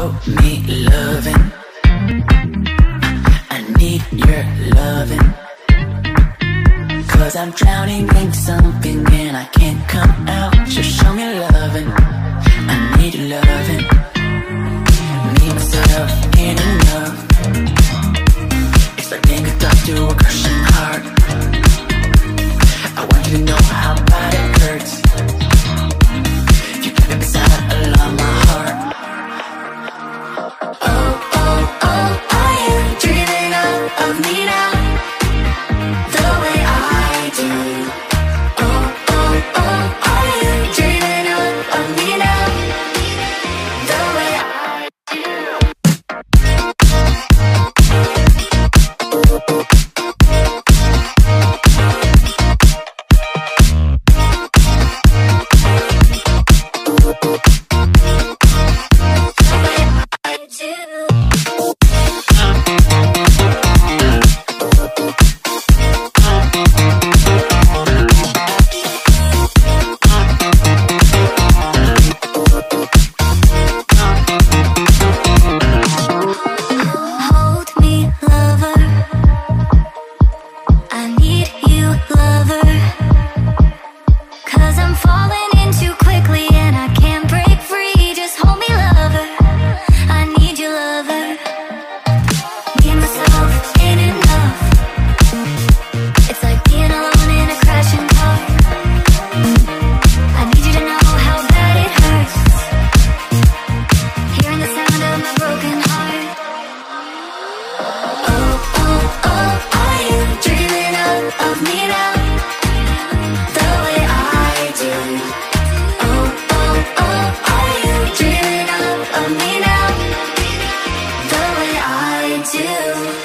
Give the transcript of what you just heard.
show me loving. I need your loving. Cause I'm drowning in something and I can't come out. Just show me loving. I need loving. Myself, in. It's like being a doctor or a To.